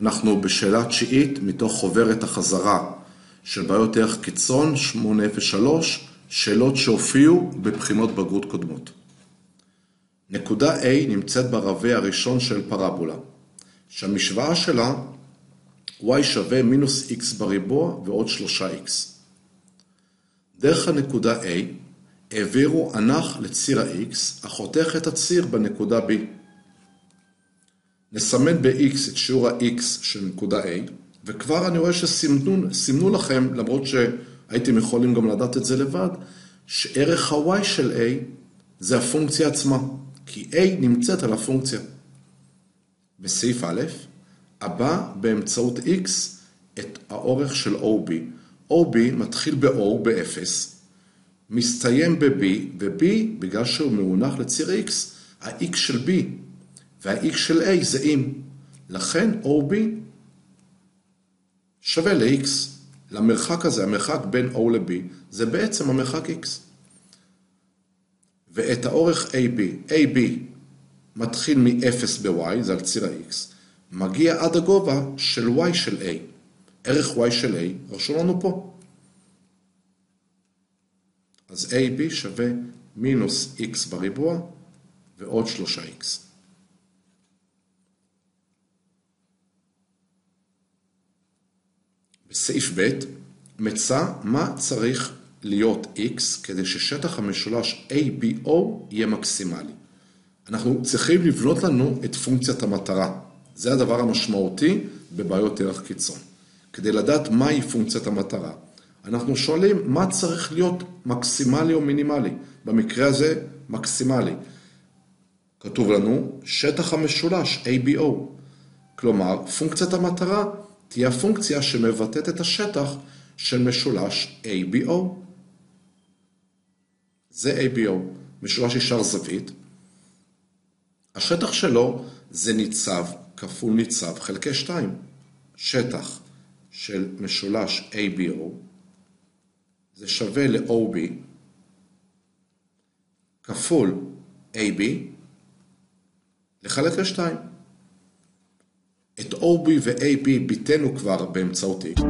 אנחנו בשאלה תשיעית מתוך חוברת החזרה של בעיות ערך קיצון 803, שאלות שהופיעו בבחינות בגרות קודמות. נקודה A נמצאת ברווה הראשון של פרבולה, שהמשוואה שלה y שווה מינוס x בריבוע ועוד 3x. דרך הנקודה A העבירו אנך לציר ה-x החותך את הציר בנקודה B. נסמן ב-x את שיעור ה-x של נקודה A, וכבר אני רואה שסימנו לכם, למרות שהייתם יכולים גם לדעת את זה לבד, שערך ה-y של A זה הפונקציה עצמה, כי A נמצאת על הפונקציה. בסעיף א', הבא באמצעות x את האורך של OB. OB מתחיל ב-O, ב-0, מסתיים ב-B, ו-B, בגלל שהוא מאונח לציר x, ה-x של B וה-x של A זה אם. לכן OB שווה ל-x. למרחק הזה, המרחק בין O ל-B, זה בעצם המרחק x. ואת האורך AB, AB מתחיל מ-0 ב-y, זה על ציר ה-x, מגיע עד הגובה של y של a. ערך y של a רשום לנו פה. אז AB שווה מינוס x בריבוע ועוד 3x. בסעיף ב', מצא מה צריך להיות x כדי ששטח המשולש ABO יהיה מקסימלי. אנחנו צריכים לבנות לנו את פונקציית המטרה. זה הדבר המשמעותי בבעיות ערך קיצון. כדי לדעת מהי פונקציית המטרה, אנחנו שואלים מה צריך להיות מקסימלי או מינימלי. במקרה הזה, מקסימלי. כתוב לנו שטח המשולש ABO. כלומר, פונקציית המטרה תהיה הפונקציה שמבטאת את השטח של משולש ABO. זה ABO, משולש ישר זווית. השטח שלו זה ניצב כפול ניצב חלקי 2. שטח של משולש ABO זה שווה ל-OB כפול AB לחלק ל-2. את OB ו-AB ביטאנו כבר באמצעות X.